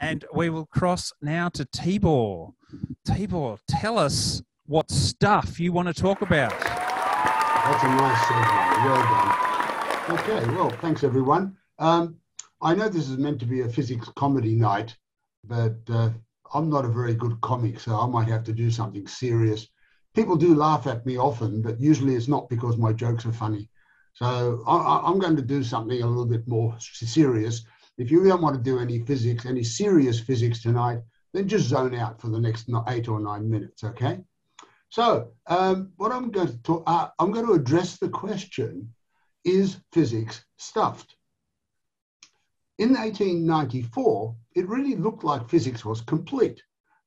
And we will cross now to Tibor. Tibor, tell us what stuff you want to talk about. That's a nice segue. Well done. Okay, well, thanks everyone. Um, I know this is meant to be a physics comedy night, but uh, I'm not a very good comic, so I might have to do something serious. People do laugh at me often, but usually it's not because my jokes are funny. So I, I'm going to do something a little bit more serious if you don't want to do any physics, any serious physics tonight, then just zone out for the next eight or nine minutes, okay? So um, what I'm going to talk, uh, I'm going to address the question, is physics stuffed? In 1894, it really looked like physics was complete.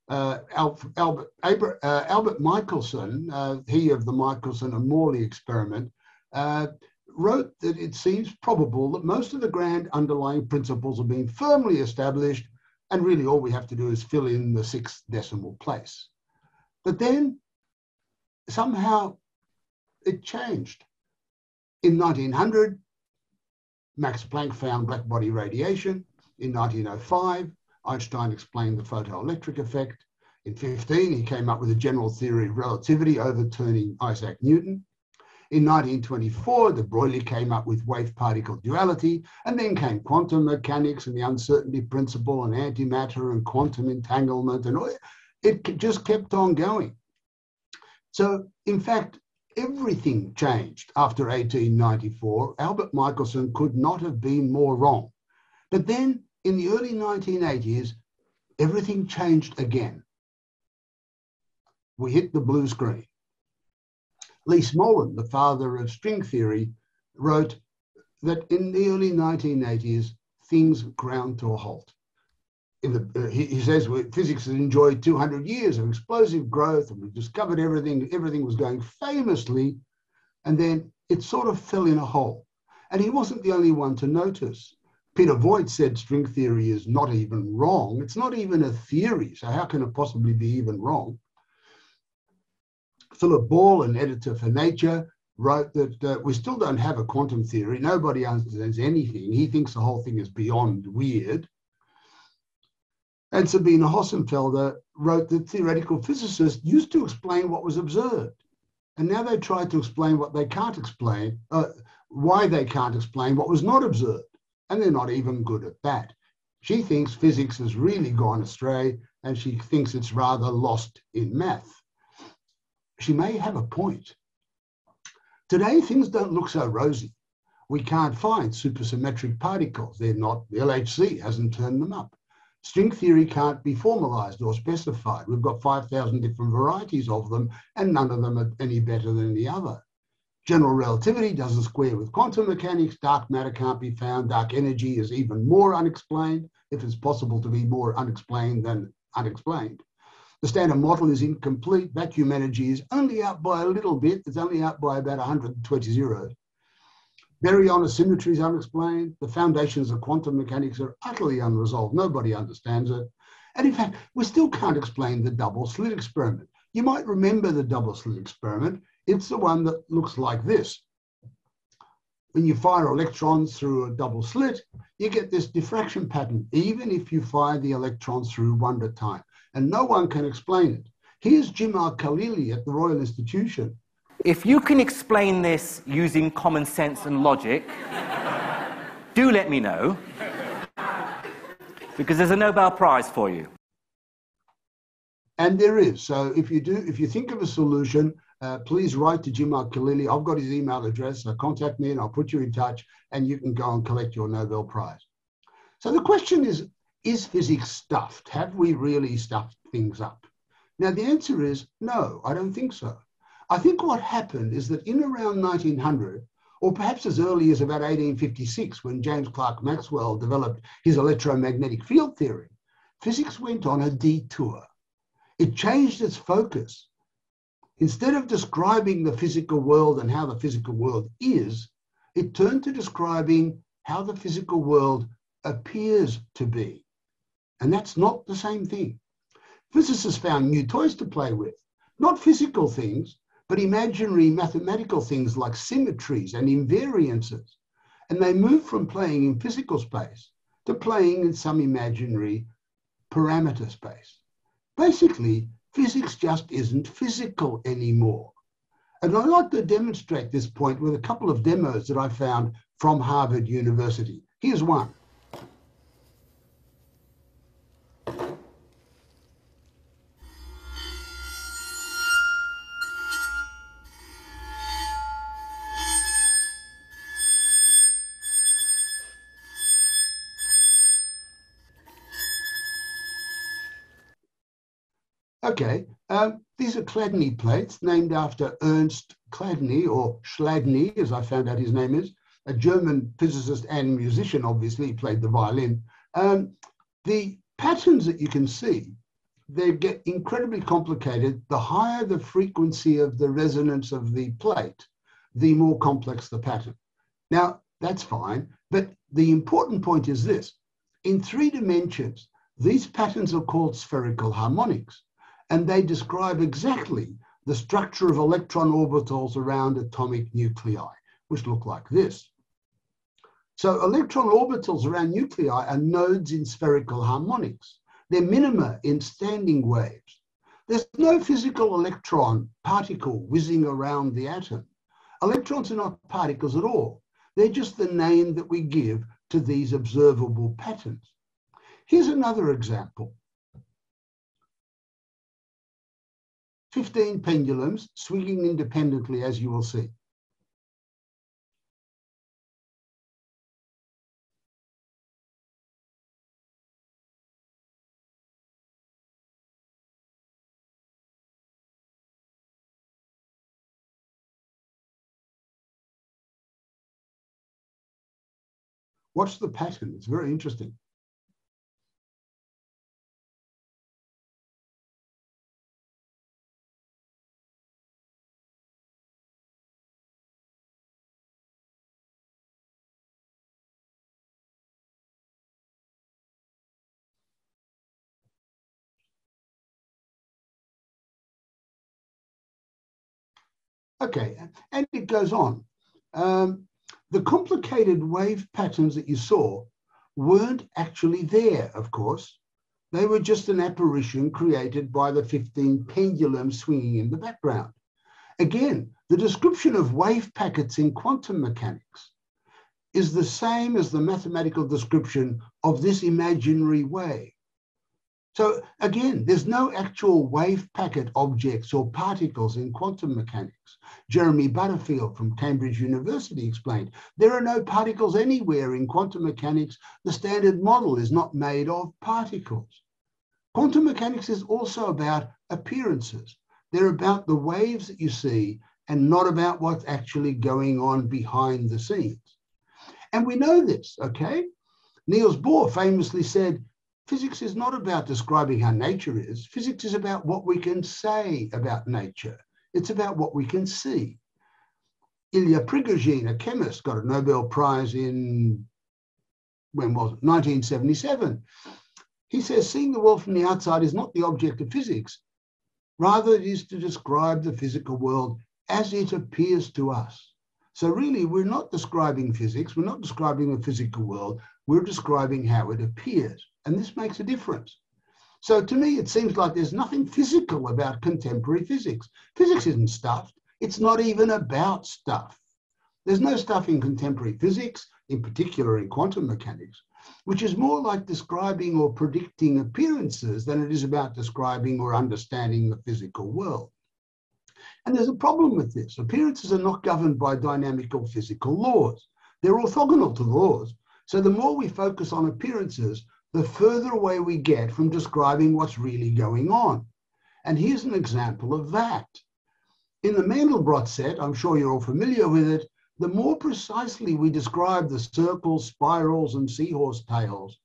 Uh, Albert, Albert, uh, Albert Michelson, uh, he of the Michelson and Morley experiment, uh, wrote that it seems probable that most of the grand underlying principles have been firmly established, and really all we have to do is fill in the sixth decimal place. But then somehow it changed. In 1900, Max Planck found black body radiation. In 1905, Einstein explained the photoelectric effect. In 15, he came up with a general theory of relativity, overturning Isaac Newton. In 1924, de Broglie came up with wave-particle duality, and then came quantum mechanics and the uncertainty principle and antimatter and quantum entanglement, and it just kept on going. So, in fact, everything changed after 1894. Albert Michelson could not have been more wrong. But then, in the early 1980s, everything changed again. We hit the blue screen. Lee Smolin, the father of string theory, wrote that in the early 1980s, things ground to a halt. The, uh, he, he, says physics has enjoyed 200 years of explosive growth and we discovered everything, everything was going famously, and then it sort of fell in a hole. And he wasn't the only one to notice. Peter Woit said string theory is not even wrong. It's not even a theory, so how can it possibly be even wrong? Philip Ball, an editor for Nature, wrote that uh, we still don't have a quantum theory. Nobody understands anything. He thinks the whole thing is beyond weird. And Sabine Hossenfelder wrote that theoretical physicists used to explain what was observed. And now they try to explain what they can't explain, uh, why they can't explain what was not observed. And they're not even good at that. She thinks physics has really gone astray and she thinks it's rather lost in math she may have a point. Today, things don't look so rosy. We can't find supersymmetric particles. They're not, the LHC hasn't turned them up. String theory can't be formalized or specified. We've got 5,000 different varieties of them, and none of them are any better than the other. General relativity doesn't square with quantum mechanics. Dark matter can't be found. Dark energy is even more unexplained, if it's possible to be more unexplained than unexplained. The standard model is incomplete. Vacuum energy is only out by a little bit. It's only out by about 120 zeros. Baryon asymmetry is unexplained. The foundations of quantum mechanics are utterly unresolved. Nobody understands it. And in fact, we still can't explain the double slit experiment. You might remember the double slit experiment. It's the one that looks like this. When you fire electrons through a double slit, you get this diffraction pattern, even if you fire the electrons through one at a time and no one can explain it. Here's Jim Al-Khalili at the Royal Institution. If you can explain this using common sense and logic, do let me know, because there's a Nobel Prize for you. And there is. So if you do, if you think of a solution, uh, please write to Jim Al-Khalili. I've got his email address. So contact me and I'll put you in touch and you can go and collect your Nobel Prize. So the question is, is physics stuffed? Have we really stuffed things up? Now, the answer is no, I don't think so. I think what happened is that in around 1900, or perhaps as early as about 1856, when James Clerk Maxwell developed his electromagnetic field theory, physics went on a detour. It changed its focus. Instead of describing the physical world and how the physical world is, it turned to describing how the physical world appears to be. And that's not the same thing. Physicists found new toys to play with, not physical things, but imaginary mathematical things like symmetries and invariances. And they move from playing in physical space to playing in some imaginary parameter space. Basically, physics just isn't physical anymore. And I'd like to demonstrate this point with a couple of demos that I found from Harvard University. Here's one. Okay, um, these are Chladni plates named after Ernst Chladni, or Schladni, as I found out his name is, a German physicist and musician, obviously, he played the violin. Um, the patterns that you can see, they get incredibly complicated. The higher the frequency of the resonance of the plate, the more complex the pattern. Now, that's fine, but the important point is this. In three dimensions, these patterns are called spherical harmonics and they describe exactly the structure of electron orbitals around atomic nuclei, which look like this. So electron orbitals around nuclei are nodes in spherical harmonics. They're minima in standing waves. There's no physical electron particle whizzing around the atom. Electrons are not particles at all. They're just the name that we give to these observable patterns. Here's another example. 15 pendulums swinging independently, as you will see. Watch the pattern, it's very interesting. Okay, and it goes on. Um, the complicated wave patterns that you saw weren't actually there, of course. They were just an apparition created by the 15 pendulums swinging in the background. Again, the description of wave packets in quantum mechanics is the same as the mathematical description of this imaginary wave. So again, there's no actual wave packet objects or particles in quantum mechanics. Jeremy Butterfield from Cambridge University explained, there are no particles anywhere in quantum mechanics. The standard model is not made of particles. Quantum mechanics is also about appearances. They're about the waves that you see and not about what's actually going on behind the scenes. And we know this, okay? Niels Bohr famously said, Physics is not about describing how nature is. Physics is about what we can say about nature. It's about what we can see. Ilya Prigogine, a chemist, got a Nobel Prize in, when was it, 1977. He says, seeing the world from the outside is not the object of physics. Rather, it is to describe the physical world as it appears to us. So really, we're not describing physics. We're not describing the physical world. We're describing how it appears. And this makes a difference. So to me, it seems like there's nothing physical about contemporary physics. Physics isn't stuff. It's not even about stuff. There's no stuff in contemporary physics, in particular in quantum mechanics, which is more like describing or predicting appearances than it is about describing or understanding the physical world. And there's a problem with this. Appearances are not governed by dynamic or physical laws. They're orthogonal to laws. So the more we focus on appearances, the further away we get from describing what's really going on. And here's an example of that. In the Mandelbrot set, I'm sure you're all familiar with it, the more precisely we describe the circles, spirals, and seahorse tails,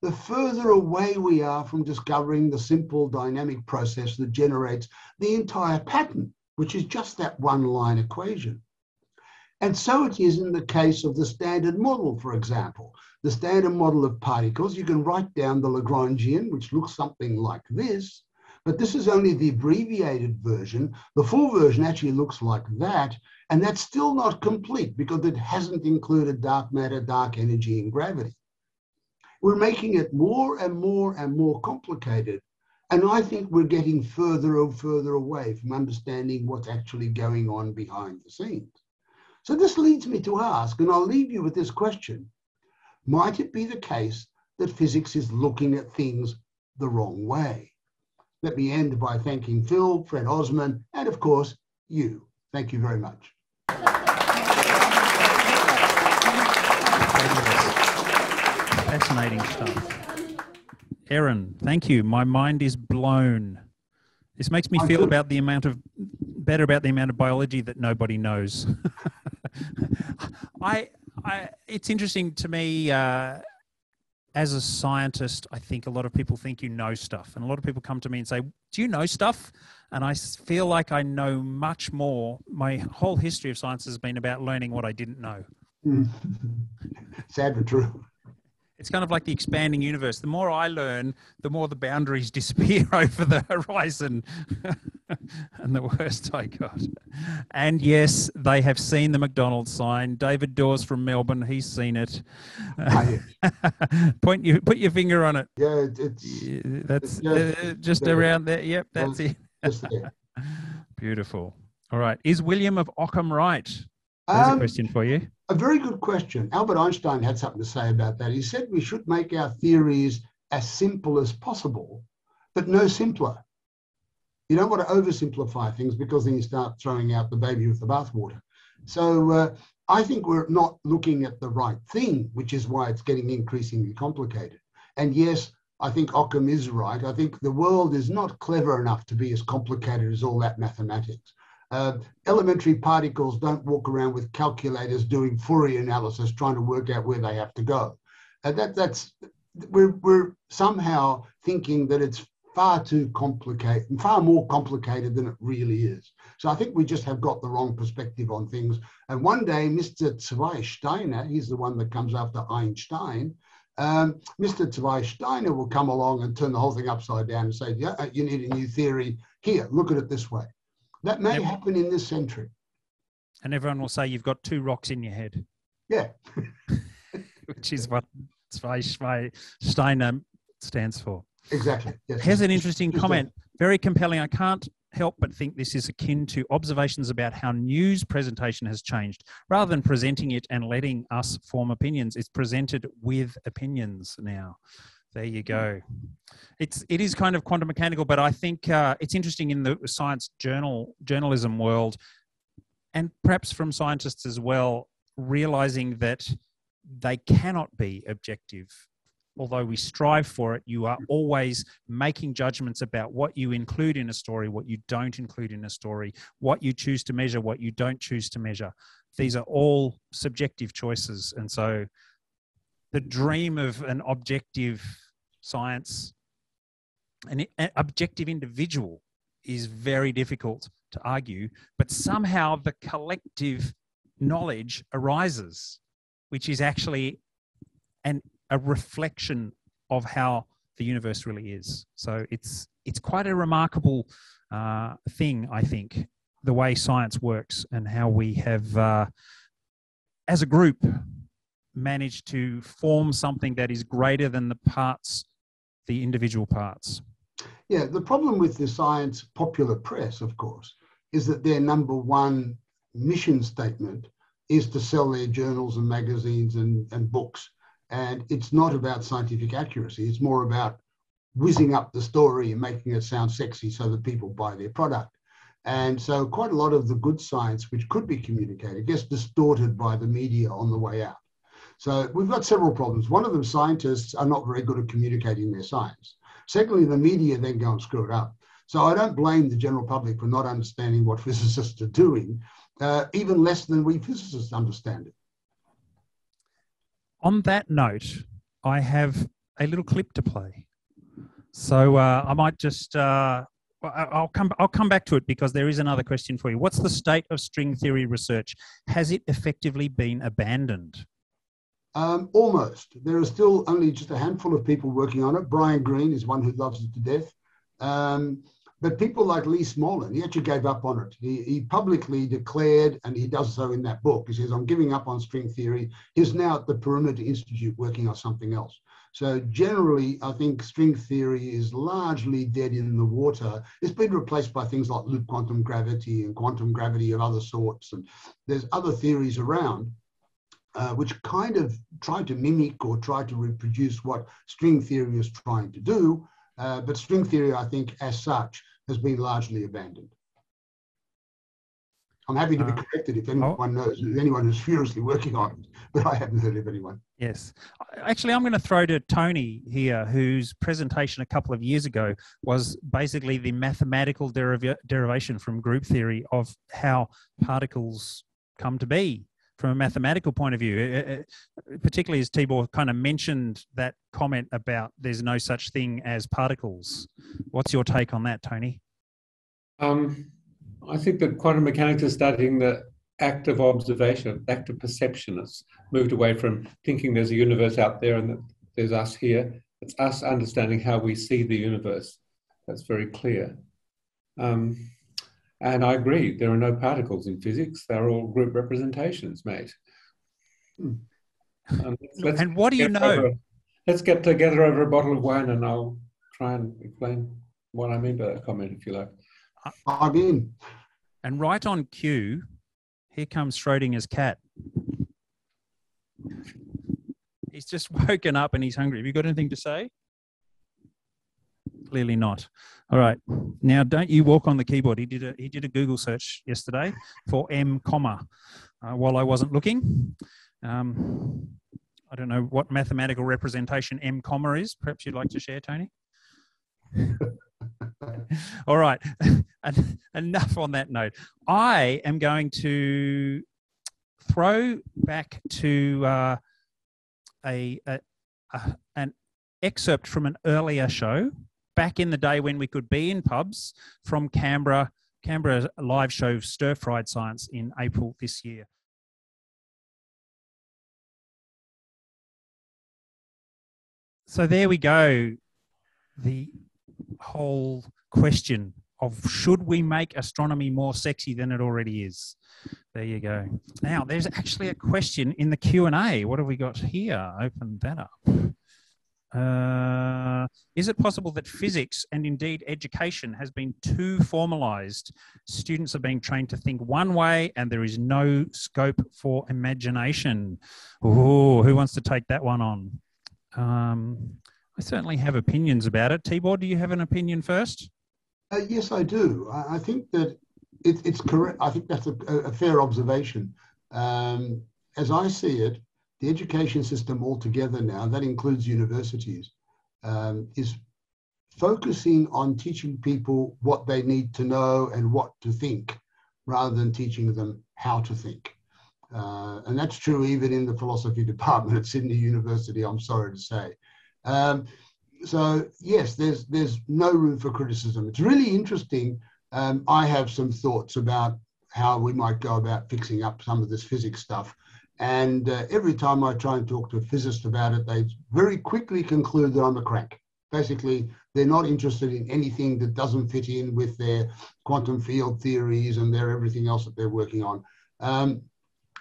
the further away we are from discovering the simple dynamic process that generates the entire pattern, which is just that one line equation. And so it is in the case of the standard model, for example. The standard model of particles, you can write down the Lagrangian, which looks something like this, But this is only the abbreviated version. The full version actually looks like that. And that's still not complete because it hasn't included dark matter, dark energy, and gravity. We're making it more and more and more complicated. And I think we're getting further and further away from understanding what's actually going on behind the scenes. So this leads me to ask, and I'll leave you with this question might it be the case that physics is looking at things the wrong way? Let me end by thanking Phil, Fred Osman, and of course, you. Thank you very much. Fascinating stuff. Aaron, thank you. My mind is blown. This makes me feel about the amount of better about the amount of biology that nobody knows. I, I, it's interesting to me. Uh, as a scientist, I think a lot of people think you know stuff, and a lot of people come to me and say, "Do you know stuff?" And I feel like I know much more. My whole history of science has been about learning what I didn't know. Sad but true it's kind of like the expanding universe. The more I learn, the more the boundaries disappear over the horizon. and the worst I got. And yes, they have seen the McDonald's sign. David Dawes from Melbourne, he's seen it. Point you put your finger on it. Yeah, it's that's it's just, uh, just around there. Yep, that's it. Beautiful. All right. Is William of Ockham right? There's um, a question for you. A very good question. Albert Einstein had something to say about that. He said we should make our theories as simple as possible, but no simpler. You don't want to oversimplify things because then you start throwing out the baby with the bathwater. So uh, I think we're not looking at the right thing, which is why it's getting increasingly complicated. And yes, I think Occam is right. I think the world is not clever enough to be as complicated as all that mathematics. Uh, elementary particles don't walk around with calculators doing Fourier analysis trying to work out where they have to go. Uh, that, that's, we're, we're somehow thinking that it's far too complicated, far more complicated than it really is. So I think we just have got the wrong perspective on things. And one day, Mr. Zweig-Steiner, he's the one that comes after Einstein, um, Mr. Zweig-Steiner will come along and turn the whole thing upside down and say, yeah, you need a new theory. Here, look at it this way. That may happen in this century. And everyone will say you've got two rocks in your head. Yeah. Which is what Steiner stands for. Exactly. Yes. Here's an interesting comment. Very compelling. I can't help but think this is akin to observations about how news presentation has changed. Rather than presenting it and letting us form opinions, it's presented with opinions now. There you go. It's it is kind of quantum mechanical, but I think uh, it's interesting in the science journal journalism world, and perhaps from scientists as well, realizing that they cannot be objective. Although we strive for it, you are always making judgments about what you include in a story, what you don't include in a story, what you choose to measure, what you don't choose to measure. These are all subjective choices, and so the dream of an objective science, an, an objective individual is very difficult to argue, but somehow the collective knowledge arises, which is actually an, a reflection of how the universe really is. So it's it's quite a remarkable uh, thing, I think, the way science works and how we have, uh, as a group, managed to form something that is greater than the parts, the individual parts. Yeah, the problem with the science popular press, of course, is that their number one mission statement is to sell their journals and magazines and, and books. And it's not about scientific accuracy, it's more about whizzing up the story and making it sound sexy so that people buy their product. And so, quite a lot of the good science, which could be communicated, gets distorted by the media on the way out. So we've got several problems. One of them, scientists are not very good at communicating their science. Secondly, the media then go and screw it up. So I don't blame the general public for not understanding what physicists are doing, uh, even less than we physicists understand it. On that note, I have a little clip to play. So uh, I might just uh, I'll come I'll come back to it because there is another question for you. What's the state of string theory research? Has it effectively been abandoned? Um, almost. There are still only just a handful of people working on it. Brian Greene is one who loves it to death. Um, but people like Lee Smolin, he actually gave up on it. He, he publicly declared, and he does so in that book. He says, I'm giving up on string theory. He's now at the Perimeter Institute working on something else. So generally, I think string theory is largely dead in the water. It's been replaced by things like loop quantum gravity and quantum gravity of other sorts. And there's other theories around. Uh, which kind of tried to mimic or try to reproduce what string theory is trying to do. Uh, but string theory, I think, as such, has been largely abandoned. I'm happy to be uh, corrected if anyone oh. knows, anyone who's furiously working on it, but I haven't heard of anyone. Yes. Actually, I'm going to throw to Tony here, whose presentation a couple of years ago was basically the mathematical deriv- derivation from group theory of how particles come to be from a mathematical point of view, particularly as Tibor kind of mentioned that comment about there's no such thing as particles. What's your take on that, Tony? Um, I think that quantum mechanics is studying the act of observation, act of perception. It's moved away from thinking there's a universe out there and that there's us here. It's us understanding how we see the universe. That's very clear. Um, and I agree, there are no particles in physics. They're all group representations, mate. Hmm. Um, let's, and what do you know? Over, let's get together over a bottle of wine and I'll try and explain what I mean by that comment, if you like. I'm in. And right on cue, here comes Schrodinger's cat. He's just woken up and he's hungry. Have you got anything to say? Clearly not. All right. Now, don't you walk on the keyboard. He did a he did a Google search yesterday for M comma uh, while I wasn't looking. Um, I don't know what mathematical representation M comma is. Perhaps you'd like to share, Tony. All right. Enough on that note. I am going to throw back to uh, a, a, a, an excerpt from an earlier show back in the day when we could be in pubs from Canberra, Canberra live show Stir Fried Science in April this year. So there we go. The whole question of should we make astronomy more sexy than it already is? There you go. Now there's actually a question in the q&a what have we got here? Open that up uh, is it possible that physics and indeed education has been too formalized? Students are being trained to think one way and there is no scope for imagination. Oh, who wants to take that one on? Um, I certainly have opinions about it. Tibor, do you have an opinion first? Uh, yes, I do. I, I think that it, it's correct. I think that's a, a fair observation. Um, as I see it, the education system altogether now, that includes universities, um, is focusing on teaching people what they need to know and what to think rather than teaching them how to think. Uh, and that's true even in the philosophy department at Sydney University, I'm sorry to say. Um, so yes, there's there's no room for criticism. It's really interesting. Um, I have some thoughts about how we might go about fixing up some of this physics stuff. And uh, every time I try and talk to a physicist about it, they very quickly conclude that I'm a crank. Basically, they're not interested in anything that doesn't fit in with their quantum field theories and their everything else that they're working on. Um,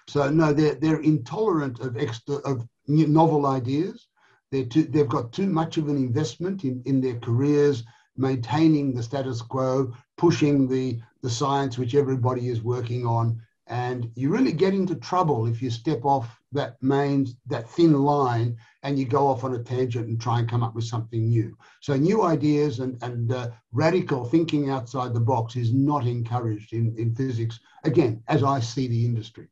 so no, they're they're intolerant of extra of novel ideas. They're too, they've got too much of an investment in, in their careers, maintaining the status quo, pushing the, the science which everybody is working on. And you really get into trouble if you step off that main, that thin line and you go off on a tangent and try and come up with something new. So new ideas and, and uh, radical thinking outside the box is not encouraged in, in physics, again, as I see the industry.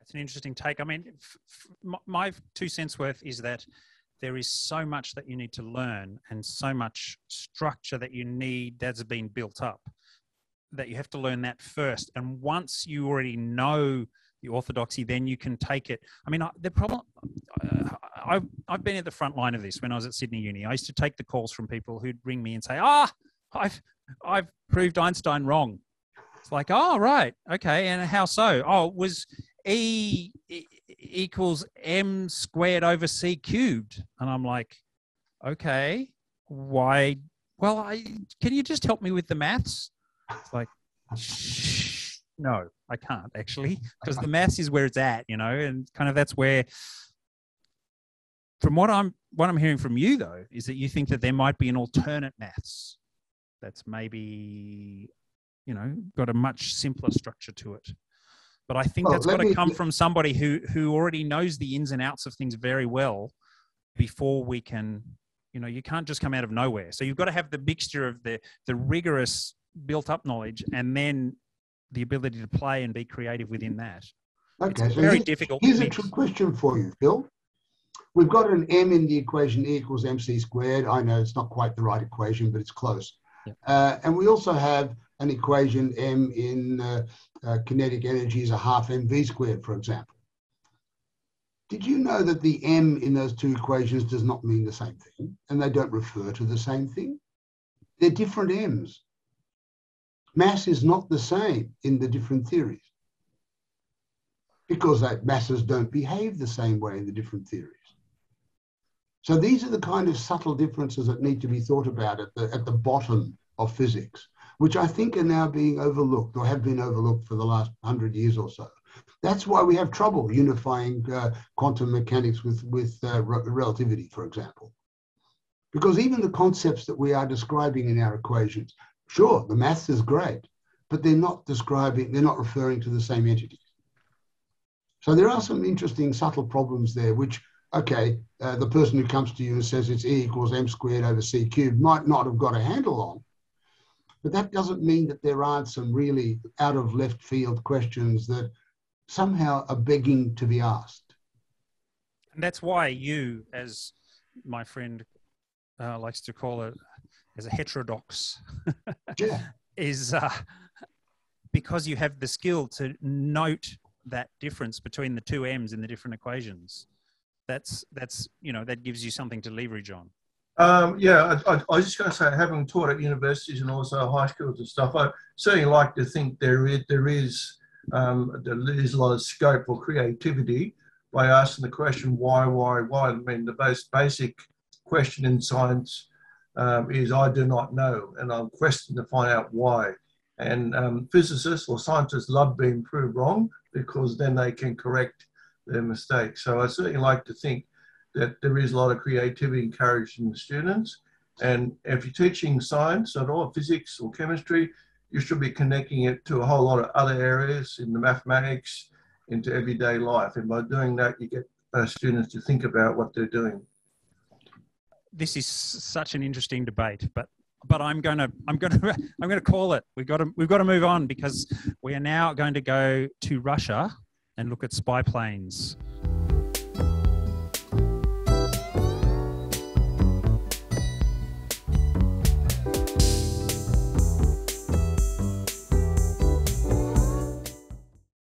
that's an interesting take. I mean, my two cents worth is that there is so much that you need to learn and so much structure that you need that's been built up that you have to learn that first. And once you already know the orthodoxy, then you can take it. I mean, the problem, uh, I've, I've been at the front line of this when I was at Sydney Uni. I used to take the calls from people who'd ring me and say, ah, I've, I've proved Einstein wrong. It's like, oh, right. Okay. And how so? Oh, was E equals m squared over c cubed. And I'm like, okay, why? Well, I can you just help me with the maths? It's like, shh, no, I can't actually, because the maths is where it's at, you know, and kind of that's where. From what I'm what I'm hearing from you though is that you think that there might be an alternate maths that's maybe you know got a much simpler structure to it. But I think Well, that's got to come from somebody who who already knows the ins and outs of things very well before we can you know you can't just come out of nowhere so you've got to have the mixture of the the rigorous built up knowledge and then the ability to play and be creative within that Okay, so very here's, difficult here's a mix. trick question for you, Phil. We've got an m in the equation e equals mc squared. I know it's not quite the right equation, but it's close. Uh, and we also have an equation m in uh, uh, kinetic energy is a half mv squared, for example. Did you know that the m in those two equations does not mean the same thing, and they don't refer to the same thing? They're different m's. Mass is not the same in the different theories because that masses don't behave the same way in the different theories. So these are the kind of subtle differences that need to be thought about at the, at the bottom of physics, which I think are now being overlooked or have been overlooked for the last hundred years or so. That's why we have trouble unifying uh, quantum mechanics with, with uh, re- relativity, for example. Because even the concepts that we are describing in our equations, sure, the maths is great, but they're not describing, they're not referring to the same entities. So there are some interesting subtle problems there, which, okay, uh, the person who comes to you and says it's E equals m squared over c cubed might not have got a handle on. But that doesn't mean that there aren't some really out of left field questions that somehow are begging to be asked. and that's why you as my friend uh, likes to call it as a heterodox Yeah. is uh, because you have the skill to note that difference between the two m's in the different equations that's that's you know that gives you something to leverage on Um, yeah, I, I, I was just going to say, having taught at universities and also high schools and stuff, I certainly like to think there is there is um, there is a lot of scope for creativity by asking the question why, why, why. I mean, the most basic question in science um, is I do not know, and I'm questioning to find out why. And um, physicists or scientists love being proved wrong because then they can correct their mistakes. So I certainly like to think that there is a lot of creativity encouraged in the students. And if you're teaching science at all, physics or chemistry, you should be connecting it to a whole lot of other areas in the mathematics, into everyday life. And by doing that, you get uh, students to think about what they're doing. This is such an interesting debate but but i'm going to i'm going to i'm going to call it. We've got to we've got to move on because we are now going to go to russia and look at spy planes